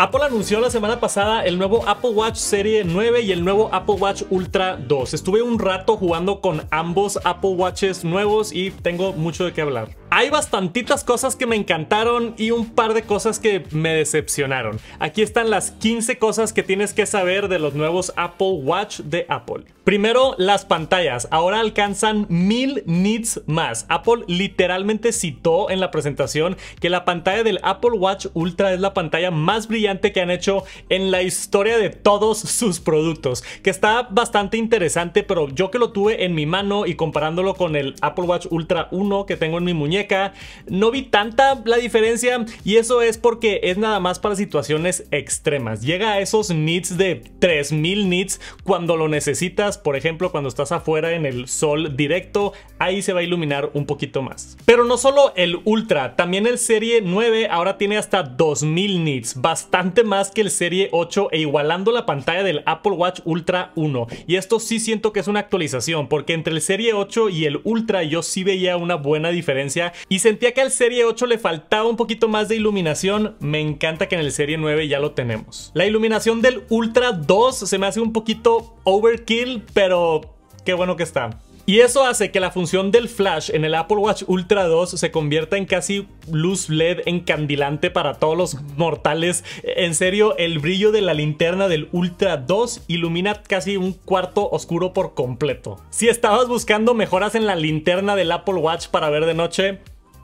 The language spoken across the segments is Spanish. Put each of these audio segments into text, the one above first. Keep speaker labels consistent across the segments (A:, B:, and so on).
A: Apple anunció la semana pasada el nuevo Apple Watch Serie 9 y el nuevo Apple Watch Ultra 2. Estuve un rato jugando con ambos Apple Watches nuevos y tengo mucho de qué hablar. Hay bastantitas cosas que me encantaron y un par de cosas que me decepcionaron. Aquí están las 15 cosas que tienes que saber de los nuevos Apple Watch de Apple. Primero, las pantallas. Ahora alcanzan mil nits más. Apple literalmente citó en la presentación que la pantalla del Apple Watch Ultra es la pantalla más brillante que han hecho en la historia de todos sus productos. Que está bastante interesante, pero yo que lo tuve en mi mano y comparándolo con el Apple Watch Ultra 1 que tengo en mi muñeca, no vi tanta la diferencia y eso es porque es nada más para situaciones extremas. Llega a esos nits de 3000 nits cuando lo necesitas, por ejemplo, cuando estás afuera en el sol directo, ahí se va a iluminar un poquito más. Pero no solo el Ultra, también el Serie 9 ahora tiene hasta 2000 nits, bastante más que el Serie 8 e igualando la pantalla del Apple Watch Ultra 1. Y esto sí siento que es una actualización, porque entre el Serie 8 y el Ultra yo sí veía una buena diferencia y sentía que al Serie 8 le faltaba un poquito más de iluminación. Me encanta que en el Serie 9 ya lo tenemos. La iluminación del Ultra 2 se me hace un poquito overkill, pero qué bueno que está. Y eso hace que la función del flash en el Apple Watch Ultra 2 se convierta en casi luz LED encandilante para todos los mortales. En serio, el brillo de la linterna del Ultra 2 ilumina casi un cuarto oscuro por completo. Si estabas buscando mejoras en la linterna del Apple Watch para ver de noche,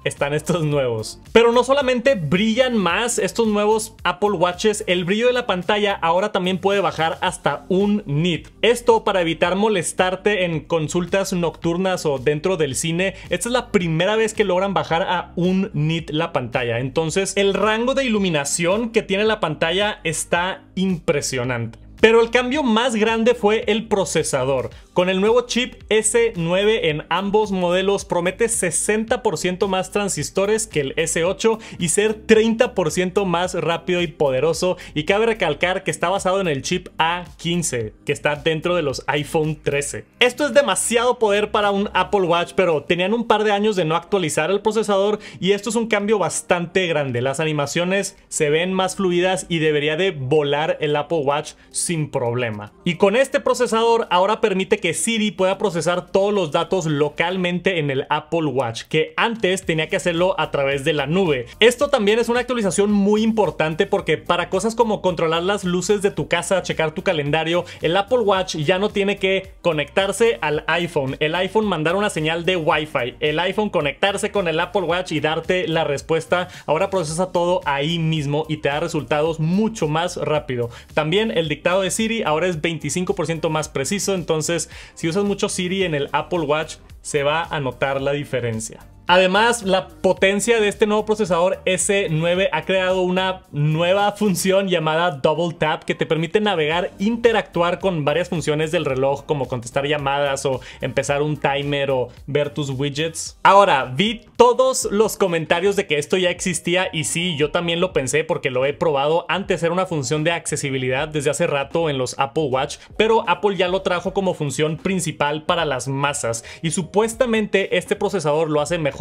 A: están estos nuevos. Pero no solamente brillan más estos nuevos Apple Watches, el brillo de la pantalla ahora también puede bajar hasta un nit. Esto para evitar molestarte en consultas nocturnas o dentro del cine. Esta es la primera vez que logran bajar a un nit la pantalla. Entonces el rango de iluminación que tiene la pantalla está impresionante. Pero el cambio más grande fue el procesador. Con el nuevo chip S9 en ambos modelos promete 60% más transistores que el S8 y ser 30% más rápido y poderoso. Y cabe recalcar que está basado en el chip A15 que está dentro de los iPhone 13. Esto es demasiado poder para un Apple Watch, pero tenían un par de años de no actualizar el procesador y esto es un cambio bastante grande. Las animaciones se ven más fluidas y debería de volar el Apple Watch sin problema. Y con este procesador ahora permite que Siri pueda procesar todos los datos localmente en el Apple Watch, que antes tenía que hacerlo a través de la nube. Esto también es una actualización muy importante porque para cosas como controlar las luces de tu casa, checar tu calendario, el Apple Watch ya no tiene que conectarse al iPhone, el iPhone mandar una señal de Wi-Fi, el iPhone conectarse con el Apple Watch y darte la respuesta. Ahora procesa todo ahí mismo y te da resultados mucho más rápido. También el dictado de Siri ahora es 25% más preciso, entonces si usas mucho Siri en el Apple Watch se va a notar la diferencia. Además, la potencia de este nuevo procesador S9 ha creado una nueva función llamada Double Tap que te permite navegar, interactuar con varias funciones del reloj como contestar llamadas o empezar un timer o ver tus widgets. Ahora, vi todos los comentarios de que esto ya existía y sí, yo también lo pensé porque lo he probado. Antes era una función de accesibilidad desde hace rato en los Apple Watch, pero Apple ya lo trajo como función principal para las masas y supuestamente este procesador lo hace mejor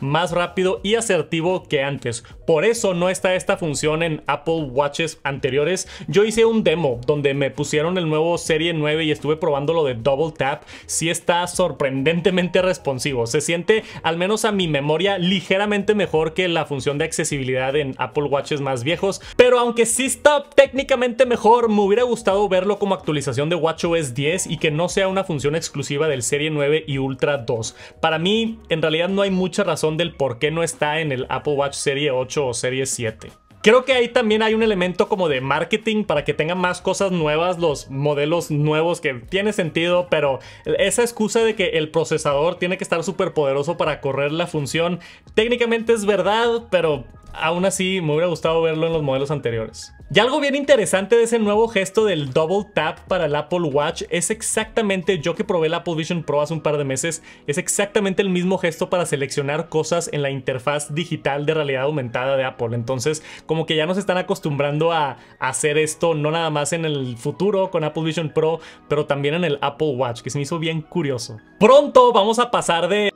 A: más rápido y asertivo que antes. Por eso no está esta función en Apple Watches anteriores. Yo hice un demo donde me pusieron el nuevo Serie 9 y estuve probando lo de Double Tap. Sí está sorprendentemente responsivo. Se siente, al menos a mi memoria, ligeramente mejor que la función de accesibilidad en Apple Watches más viejos. Pero aunque sí está técnicamente mejor, me hubiera gustado verlo como actualización de WatchOS 10 y que no sea una función exclusiva del Serie 9 y Ultra 2. Para mí, en realidad no hay mucha razón del por qué no está en el Apple Watch Serie 8 o Serie 7. Creo que ahí también hay un elemento como de marketing para que tengan más cosas nuevas, los modelos nuevos que tiene sentido, pero esa excusa de que el procesador tiene que estar súper poderoso para correr la función, técnicamente es verdad, pero aún así me hubiera gustado verlo en los modelos anteriores. Y algo bien interesante de ese nuevo gesto del Double Tap para el Apple Watch es exactamente, yo que probé el Apple Vision Pro hace un par de meses, es exactamente el mismo gesto para seleccionar cosas en la interfaz digital de realidad aumentada de Apple. Entonces, como que ya nos están acostumbrando a, hacer esto, no nada más en el futuro con Apple Vision Pro, pero también en el Apple Watch, que se me hizo bien curioso. Pronto vamos a pasar de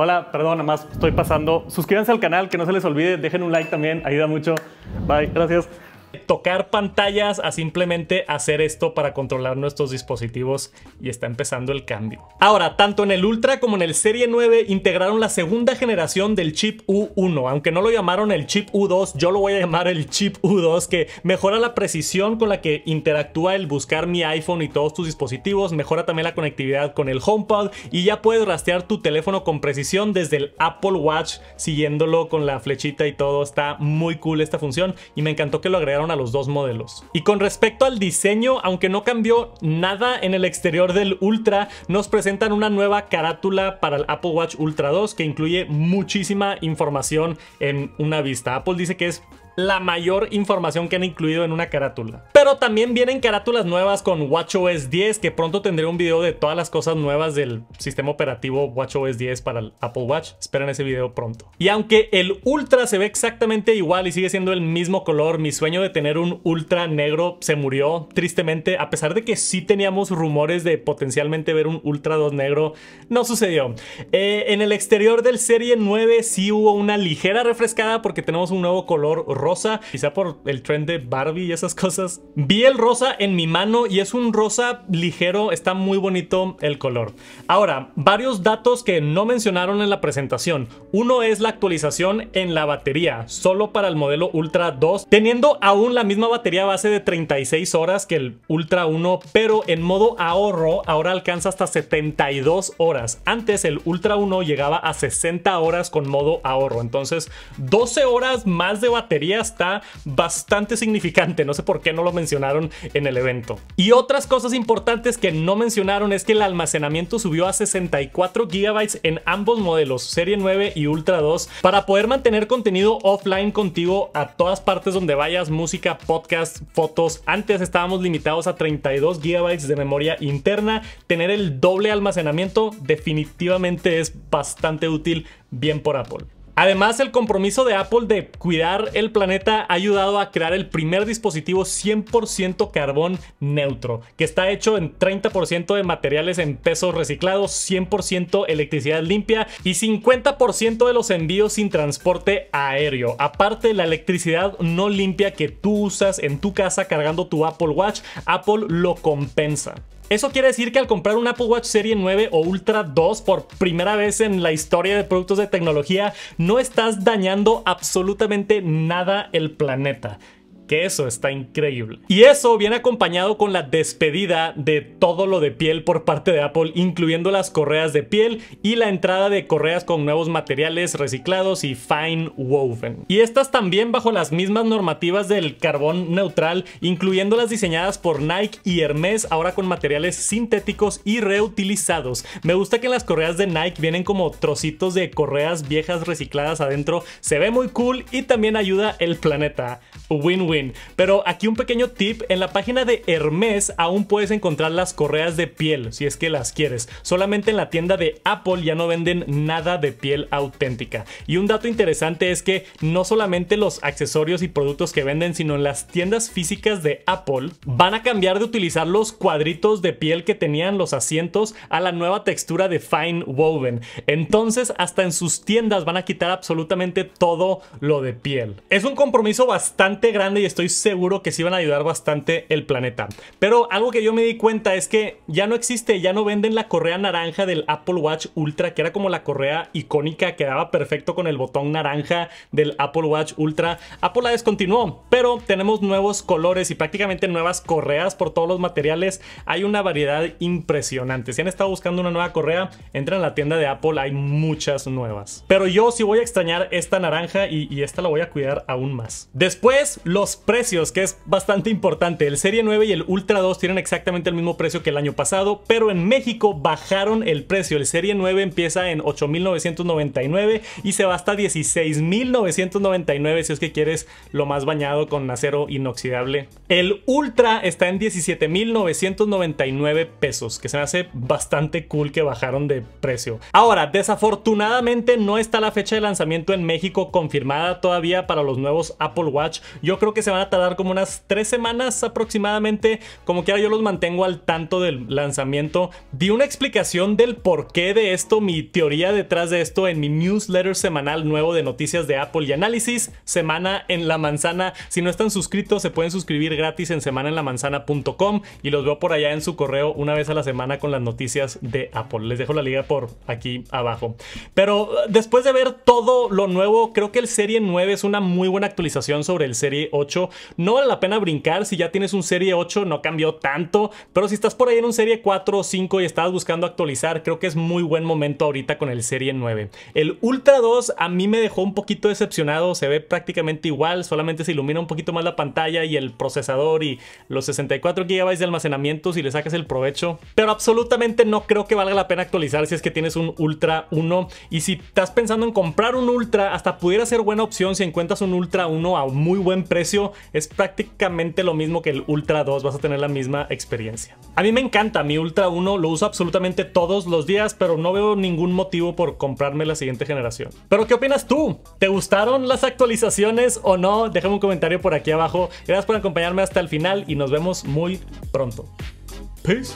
A: Hola, perdón, nada más estoy pasando. Suscríbanse al canal, que no se les olvide, dejen un like también, ayuda mucho. Bye, gracias. Tocar pantallas a simplemente hacer esto para controlar nuestros dispositivos y está empezando el cambio. Ahora, tanto en el Ultra como en el Serie 9 integraron la segunda generación del chip U1, aunque no lo llamaron el chip U2, yo lo voy a llamar el chip U2 que mejora la precisión con la que interactúa el buscar mi iPhone y todos tus dispositivos, mejora también la conectividad con el HomePod y ya puedes rastrear tu teléfono con precisión desde el Apple Watch siguiéndolo con la flechita y todo. Está muy cool esta función y me encantó que lo agregaron a los dos modelos. Y con respecto al diseño, aunque no cambió nada en el exterior del Ultra, nos presentan una nueva carátula para el Apple Watch Ultra 2 que incluye muchísima información en una vista. Apple dice que es la mayor información que han incluido en una carátula. Pero también vienen carátulas nuevas con WatchOS 10, que pronto tendré un video de todas las cosas nuevas del sistema operativo WatchOS 10 para el Apple Watch. Esperen ese video pronto. Y aunque el Ultra se ve exactamente igual y sigue siendo el mismo color, mi sueño de tener un Ultra negro se murió tristemente, a pesar de que sí teníamos rumores de potencialmente ver un Ultra 2 negro, no sucedió. Eh, en el exterior del Serie 9 sí hubo una ligera refrescada porque tenemos un nuevo color rojo rosa, quizá por el trend de Barbie y esas cosas. Vi el rosa en mi mano y es un rosa ligero, está muy bonito el color. Ahora, varios datos que no mencionaron en la presentación. Uno es la actualización en la batería, solo para el modelo Ultra 2, teniendo aún la misma batería base de 36 horas que el Ultra 1, pero en modo ahorro ahora alcanza hasta 72 horas. Antes el Ultra 1 llegaba a 60 horas con modo ahorro, entonces 12 horas más de batería está bastante significante. No sé por qué no lo mencionaron en el evento. Y otras cosas importantes que no mencionaron es que el almacenamiento subió a 64 GB en ambos modelos, Serie 9 y Ultra 2, para poder mantener contenido offline contigo a todas partes donde vayas, música, podcast, fotos. Antes estábamos limitados a 32 GB de memoria interna. Tener el doble almacenamiento definitivamente es bastante útil, bien por Apple. Además, el compromiso de Apple de cuidar el planeta ha ayudado a crear el primer dispositivo 100% carbón neutro, que está hecho en 30% de materiales en pesos reciclados, 100% electricidad limpia y 50% de los envíos sin transporte aéreo. Aparte, la electricidad no limpia que tú usas en tu casa cargando tu Apple Watch, Apple lo compensa. Eso quiere decir que al comprar un Apple Watch Serie 9 o Ultra 2 por primera vez en la historia de productos de tecnología, no estás dañando absolutamente nada el planeta que eso está increíble. Y eso viene acompañado con la despedida de todo lo de piel por parte de Apple, incluyendo las correas de piel y la entrada de correas con nuevos materiales reciclados y fine woven. Y estas también bajo las mismas normativas del carbón neutral, incluyendo las diseñadas por Nike y Hermes, ahora con materiales sintéticos y reutilizados. Me gusta que las correas de Nike vienen como trocitos de correas viejas recicladas adentro, se ve muy cool y también ayuda el planeta. Win-win. Pero aquí un pequeño tip, en la página de Hermes aún puedes encontrar las correas de piel, si es que las quieres. Solamente en la tienda de Apple ya no venden nada de piel auténtica. Y un dato interesante es que no solamente los accesorios y productos que venden, sino en las tiendas físicas de Apple van a cambiar de utilizar los cuadritos de piel que tenían los asientos a la nueva textura de fine woven. Entonces hasta en sus tiendas van a quitar absolutamente todo lo de piel. Es un compromiso bastante grande y estoy seguro que sí van a ayudar bastante el planeta. Pero algo que yo me di cuenta es que ya no existe, ya no venden la correa naranja del Apple Watch Ultra, que era como la correa icónica, que daba perfecto con el botón naranja del Apple Watch Ultra. Apple la descontinuó, pero tenemos nuevos colores y prácticamente nuevas correas por todos los materiales. Hay una variedad impresionante. Si han estado buscando una nueva correa, entren a la tienda de Apple, hay muchas nuevas. Pero yo sí voy a extrañar esta naranja y, y esta la voy a cuidar aún más. Después, los precios, que es bastante importante. El Serie 9 y el Ultra 2 tienen exactamente el mismo precio que el año pasado, pero en México bajaron el precio. El Serie 9 empieza en 8.999 y se va hasta 16.999 si es que quieres lo más bañado con acero inoxidable. El Ultra está en 17.999 pesos, que se me hace bastante cool que bajaron de precio. Ahora, desafortunadamente no está la fecha de lanzamiento en México confirmada todavía para los nuevos Apple Watch. Yo creo que se van a tardar como unas tres semanas aproximadamente. Como quiera, yo los mantengo al tanto del lanzamiento. Di una explicación del porqué de esto, mi teoría detrás de esto en mi newsletter semanal nuevo de noticias de Apple y análisis, Semana en la Manzana. Si no están suscritos, se pueden suscribir gratis en semanaenlamanzana.com y los veo por allá en su correo una vez a la semana con las noticias de Apple. Les dejo la liga por aquí abajo. Pero después de ver todo lo nuevo, creo que el Serie 9 es una muy buena actualización sobre el Serie 8. No vale la pena brincar si ya tienes un Serie 8, no cambió tanto, pero si estás por ahí en un Serie 4 o 5 y estás buscando actualizar, creo que es muy buen momento ahorita con el Serie 9. El Ultra 2 a mí me dejó un poquito decepcionado, se ve prácticamente igual, solamente se ilumina un poquito más la pantalla y el procesador y los 64 GB de almacenamiento si le sacas el provecho, pero absolutamente no creo que valga la pena actualizar si es que tienes un Ultra 1 y si estás pensando en comprar un Ultra, hasta pudiera ser buena opción si encuentras un Ultra 1 a muy buen es prácticamente lo mismo que el Ultra 2, vas a tener la misma experiencia. A mí me encanta mi Ultra 1, lo uso absolutamente todos los días, pero no veo ningún motivo por comprarme la siguiente generación. Pero ¿qué opinas tú? ¿Te gustaron las actualizaciones o no? Déjame un comentario por aquí abajo. Gracias por acompañarme hasta el final y nos vemos muy pronto. Peace.